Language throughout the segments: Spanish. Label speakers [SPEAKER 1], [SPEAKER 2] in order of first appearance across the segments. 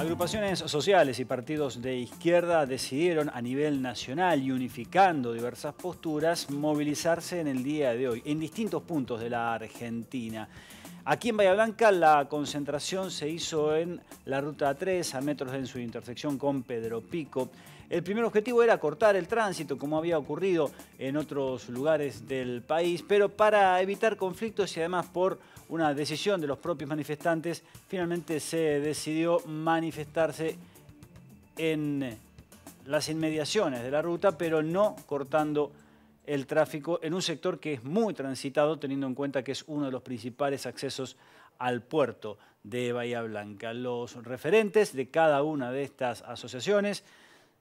[SPEAKER 1] Agrupaciones sociales y partidos de izquierda decidieron a nivel nacional y unificando diversas posturas movilizarse en el día de hoy en distintos puntos de la Argentina. Aquí en Bahía Blanca la concentración se hizo en la Ruta 3 a metros en su intersección con Pedro Pico. El primer objetivo era cortar el tránsito, como había ocurrido en otros lugares del país, pero para evitar conflictos y además por una decisión de los propios manifestantes, finalmente se decidió manifestarse en las inmediaciones de la ruta, pero no cortando el tráfico en un sector que es muy transitado, teniendo en cuenta que es uno de los principales accesos al puerto de Bahía Blanca. Los referentes de cada una de estas asociaciones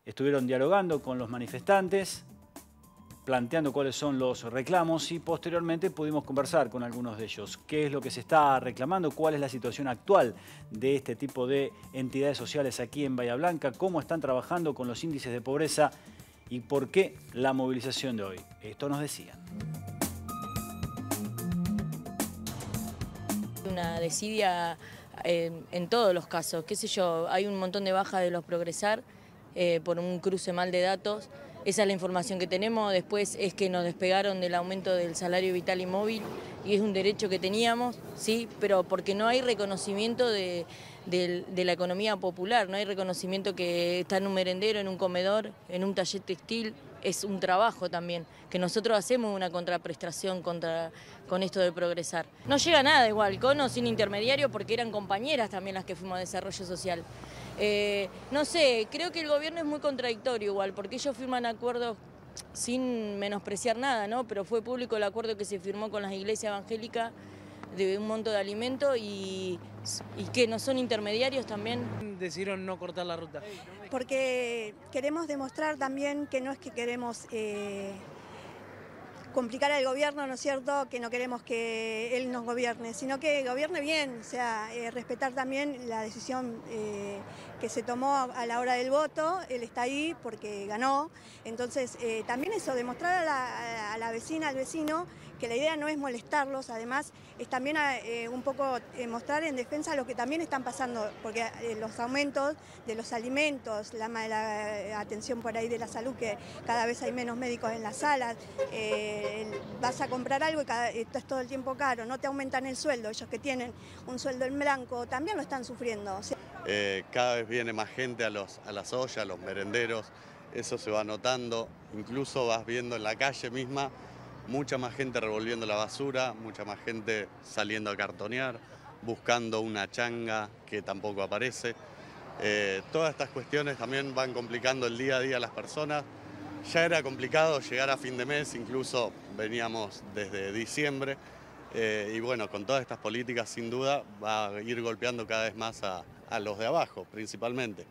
[SPEAKER 1] estuvieron dialogando con los manifestantes, planteando cuáles son los reclamos y posteriormente pudimos conversar con algunos de ellos. ¿Qué es lo que se está reclamando? ¿Cuál es la situación actual de este tipo de entidades sociales aquí en Bahía Blanca? ¿Cómo están trabajando con los índices de pobreza? ¿Y por qué la movilización de hoy? Esto nos decían.
[SPEAKER 2] Una desidia eh, en todos los casos, qué sé yo, hay un montón de bajas de los progresar, eh, por un cruce mal de datos. Esa es la información que tenemos. Después es que nos despegaron del aumento del salario vital y móvil y es un derecho que teníamos, sí, pero porque no hay reconocimiento de, la economía popular, no hay reconocimiento que está en un merendero, en un comedor, en un taller textil, es un trabajo también, que nosotros hacemos una contraprestación contra, con esto de progresar. No llega nada igual, cono sin intermediario, porque eran compañeras también las que fuimos a desarrollo social. Eh, no sé, creo que el gobierno es muy contradictorio igual, porque ellos firman acuerdos sin menospreciar nada, ¿no? Pero fue público el acuerdo que se firmó con las iglesias evangélicas de un monto de alimento y, que no son intermediarios también.
[SPEAKER 3] Decidieron no cortar la ruta.
[SPEAKER 4] Porque queremos demostrar también que no es que queremos eh, complicar al gobierno, ¿no es cierto?, que no queremos que él nos gobierne, sino que gobierne bien, o sea, eh, respetar también la decisión eh, que se tomó a la hora del voto, él está ahí porque ganó, entonces eh, también eso, demostrar a la, vecina, al vecino, que la idea no es molestarlos, además es también un poco mostrar en defensa lo que también están pasando, porque los aumentos de los alimentos, la, la, atención por ahí de la salud, que cada vez hay menos médicos en las salas, vas a comprar algo y esto es todo el tiempo caro, no te aumentan el sueldo, ellos que tienen un sueldo en blanco también lo están sufriendo.
[SPEAKER 5] Eh, cada vez viene más gente a, los, a las ollas, a los merenderos, eso se va notando, incluso vas viendo en la calle misma mucha más gente revolviendo la basura, mucha más gente saliendo a cartonear, buscando una changa que tampoco aparece. Eh, todas estas cuestiones también van complicando el día a día a las personas. Ya era complicado llegar a fin de mes, incluso veníamos desde diciembre, eh, y bueno, con todas estas políticas sin duda va a ir golpeando cada vez más a los de abajo principalmente.